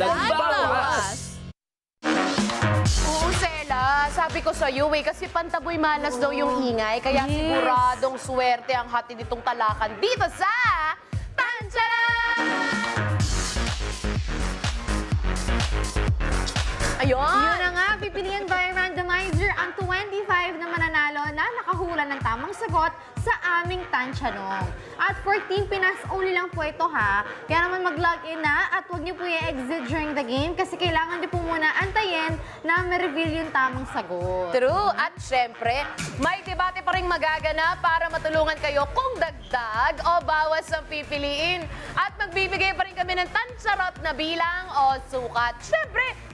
Dagdag bawas. Oo, Sela. Sabi ko sa iyo eh, kasi pantaboy malas daw yung ingay. Kaya Yes. siguradong swerte ang hati nitong talakan dito sa... Tansyalan! Ayun! Yun na nga, pipilian by randomizer ang 25 na mananalo na nakahula ng tamang sagot sa aming tansyanong. At 14 Pinas only lang po ito ha. Kaya naman mag-log in na at huwag niyo po i-exit during the game kasi kailangan niyo po muna antayin na ma-reveal yung tamang sagot. True. At syempre, may debate pa rin magaganap para matulungan kayo kung dagdag o bawas ang pipiliin. At magbibigay pa rin kami ng tansarot na bilang o sukat. Syempre,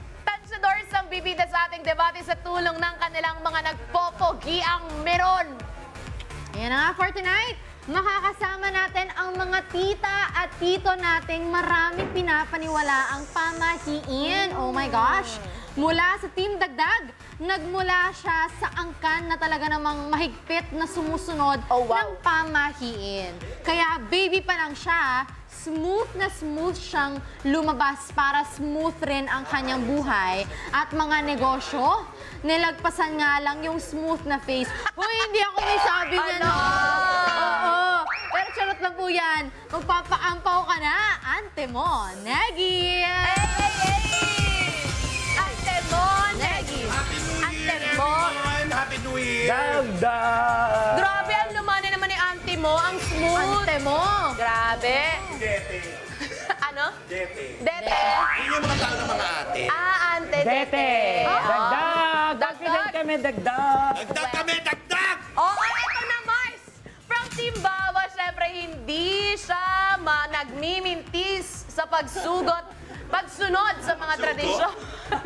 tansadors ang bibida sa ating debate sa tulong ng kanilang mga nagpopogi ang meron. Ayan na nga for tonight. Makakasama natin ang mga tita at tito nating maraming pinapaniwala ang pamahiin. Oh my gosh! Mula sa Team Dagdag, nagmula siya sa angkan na talaga namang mahigpit na sumusunod Oh, wow. ng pamahiin. Kaya baby pa lang siya, smooth na smooth siyang lumabas para smooth rin ang kanyang buhay. At mga negosyo, nilagpasan nga lang yung smooth na face. Uy, hindi ako may sabi niyan. Ano? Oo. Pero charot lang po yan. Magpapaampaw ka na, ante mo, Negi. Hey, hey, hey! Ante mo, Negi! Ante mo! Happy New Year! Dagdag! Grabe, ang lumani naman ni auntie mo. Ang smooth. Ante mo. Grabe. Dete. ano? Dete. Dete. Yun yung mga tao ng mga ate. Ah, ante, dete. Dete! Ah. Dagdag! Dagdag. Confident kami, dagdag! Dagdag kami, dagdag! Oo, ito na, Mars! From Team Bawa, syempre hindi siya ma nagmimintis sa pagsugot, pagsunod sa mga tradisyon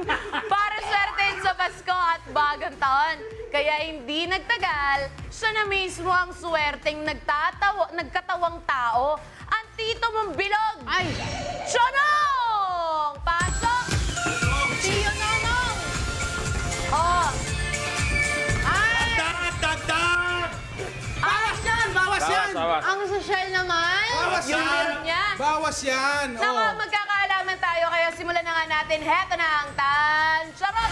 para swertein sa Pasko at bagong taon. Kaya hindi nagtagal, siya na mismo ang swerteng nagtatawa, nagkatawang tao, Bawas yan! ang sosyal naman. Bawas yan! niya. Bawas yan! Nako, Oh. magkakaalaman tayo, kaya simulan na nga natin. Heto na ang Tansharot!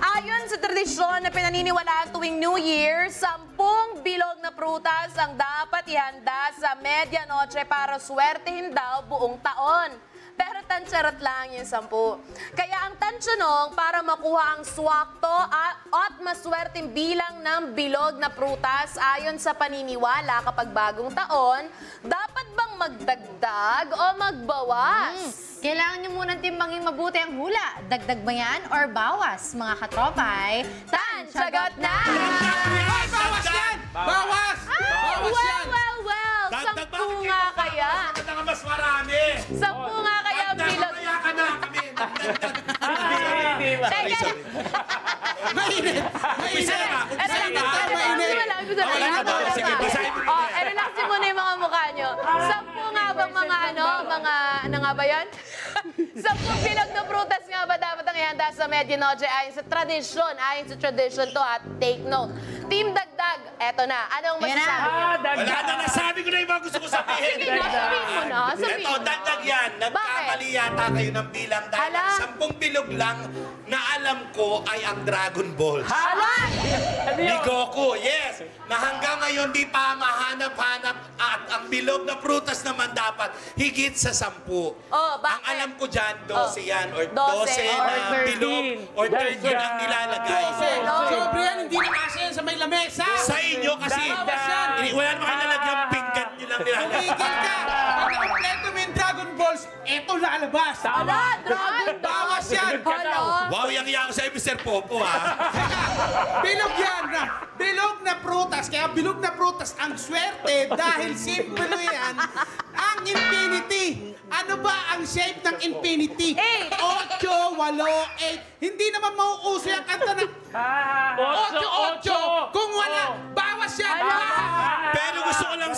Ayon sa tradisyon na pinaniniwalaan tuwing New Year, sampung bilog na prutas ang dapat ihanda sa medianoche para swertehin daw buong taon. Pero tansarot lang yung sampu. Kaya ang tansyanong para makuha ang swakto at, maswerteng bilang ng bilog na prutas ayon sa paniniwala kapag bagong taon, dapat bang magdagdag o magbawas? Kailangan niyo munang timbangin mabuti ang hula. Dagdag ba yan or bawas, mga katropay? Tansagot na! Ay, bawas yan! Bawas! Bawas well, yan! well, well! Dagdag Sampu bakit nga kita ano nga ba yan? Sampung bilog na prutas nga ba dapat ang ihanda sa medianoche ayon sa tradisyon, ayon sa tradisyon to at take note. Team Dagdag, eto na. Anong masasabi nyo? Ah, Wala na, nasabi ko na yung mga gusto ko sabihin. Sige na, sabihin mo na. Sabihin Ito, mo na. dagdag yan. Nagkamali yata kayo ng bilang dahil Hala. ang sampung bilog lang na alam ko ay ang Dragon Ball. Ala! Ano Ni yun? Goku, yes. Na hanggang ngayon di pa mahanap-hanap at ang bilog na prutas naman dapat higit sa sampu. Oh, ang bakit? alam ko dyan, 12 Oh. yan or 12 12, or na 13. bilog or 13 ang nilalagay. Sobre yan, hindi na kasi sa may lamesa! Sa inyo kasi, Bawas yan! ini- wala naman kayo nalagyan pinggan nyo lang nilalagay. Tumigil ka! Pag nakompleto mo yung Dragon Balls, eto lalabas! Ala, dragon Bawas yan! Hala. Wow, yang iya ako sa Mr. Popo, ha? Bilog yan na! Bilog na prutas, kaya bilog na prutas ang swerte dahil simple yan ang infinity. Ano ba ang shape ng infinity? Eight. Ocho, walo, eight. Hindi naman mauuso yung kanta ng Ah, ocho, ocho.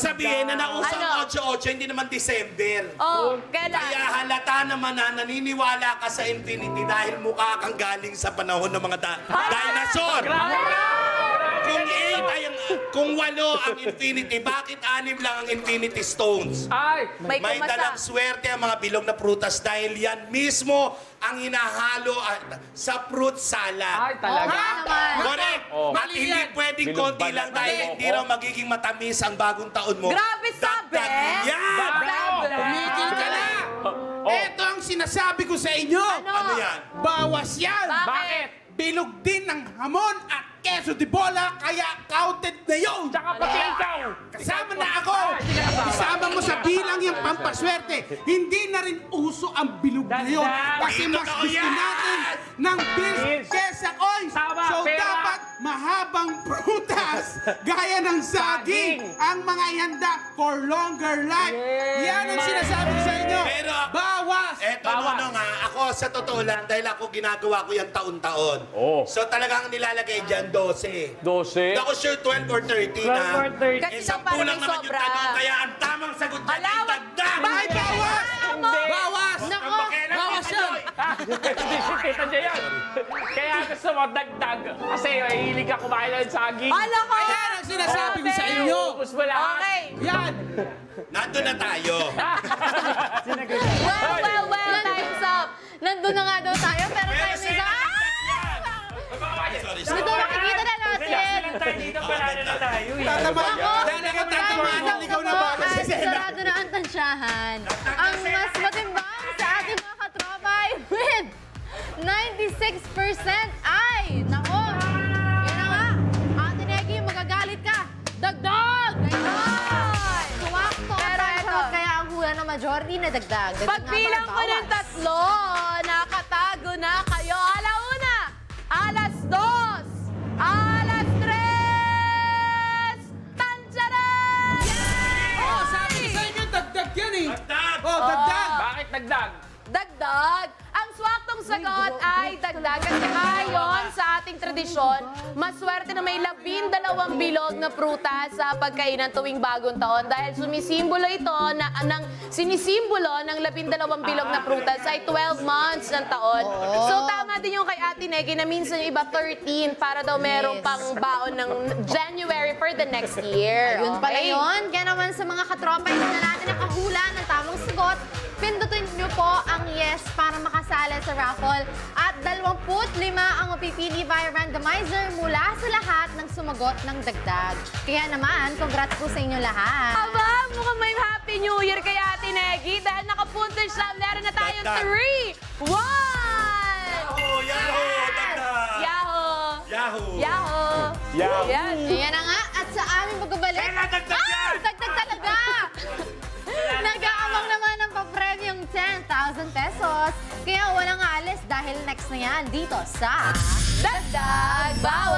Sabihin na nausang Ano? 8-8, hindi naman December. Oh, Kaya kailan? halata naman na naniniwala ka sa infinity dahil mukha kang galing sa panahon ng mga da- dinosaur. kung eight ay ang, kung walo ang infinity, bakit anim lang ang infinity stones? Ay! May, May kumasa. dalang swerte ang mga bilog na prutas dahil yan mismo ang hinahalo sa fruit salad. Ay, talaga. Oo naman. Correct. Oh. Hindi pwedeng Bilog konti lang na- dahil Mali. hindi raw magiging matamis ang bagong taon mo. Grabe sabi! Dagdag yan! Tumigil ka na! Oh. Ito ang sinasabi ko sa inyo! Ano? Ano yan? Bawas yan! Bakit? Bilog din ng hamon at keso de bola, kaya counted na yun! Tsaka pati ikaw! Pampaswerte. Hindi na rin uso ang bilog na yun. Dagdag. Kasi mas gusto natin ng bills kesa coins. So dapat mahabang prutas gaya ng saging ang mga ihanda for longer life. Yan ang sinasabi ko sa inyo. Pero Bawas! Eto, Bawas. no, nga, ako sa totoo lang, dahil ako ginagawa ko yan taon-taon. Oh. So talagang nilalagay dyan 12. 12. Hindi ako sure 12 or 13 12 na. or 13. Kasi Eh, daw sampu parang lang may naman yung sobra. tanong, kaya ang tamang sagot dyan ay Ay, bawas! Bawas! Bawas kita, yan. Joy. Hindi si Tita J yan. Kaya gusto mo dagdag. Kasi mahilig ka kumain ng saging. Hala ko! Ayan ang sinasabi ko sa inyo. Ubus mo lahat. Okay. Yan! Nandun na tayo. Well, well, well, time's up. Nandun na nga daw tayo, tayo. Tatama, Ako, talaga tatamaan ang ligaw na bago sa at sena. sarado na ang tansyahan. Ang mas matimbang sa ating mga katropa ay with 96% ay, nako, yun na nga, Ate Negi, magagalit ka. Dagdag! Ayun! Suwakto Pero eto. kaya ang hula ng majority na dagdag. Dagdag Pagbilang ba, ko ng tatlo, nakatago na kayo. Alauna, alas dos, alas yan eh. Dagdag. Oh, dagdag. Bakit dagdag? Dagdag! Ang sagot ay dagdag kasi ayon sa ating tradisyon, maswerte na may labindalawang bilog na prutas sa pagkainan tuwing bagong taon dahil sumisimbolo ito na ng sinisimbolo ng labindalawang bilog na prutas ay 12 months ng taon. So tama din yung kay Ate Negi na minsan yung iba 13 para daw merong pang baon ng January for the next year. Yun pala yun. Kaya naman sa mga katropa, hindi na natin nakahula ng tamang sagot. Pindutin niyo po ang yes para makasala sa raffle. At 25 ang mapipili via randomizer mula sa lahat ng sumagot ng dagdag. Kaya naman, congrats po sa inyo lahat. Aba, mukhang may Happy New Year kay Ate Negi dahil nakapuntos siya. Meron na tayong Dagdag. 3, 1! Yahoo! Yahoo! Dagdag. Yahoo! Yahoo! Yahoo! Yahoo! Yan. Na nga. At sa aming pagbabalik... Kaya dagdag Ah, yan! Dagdag 10,000 pesos. Kaya walang alis dahil next na yan dito sa... Dagdag! Bawal!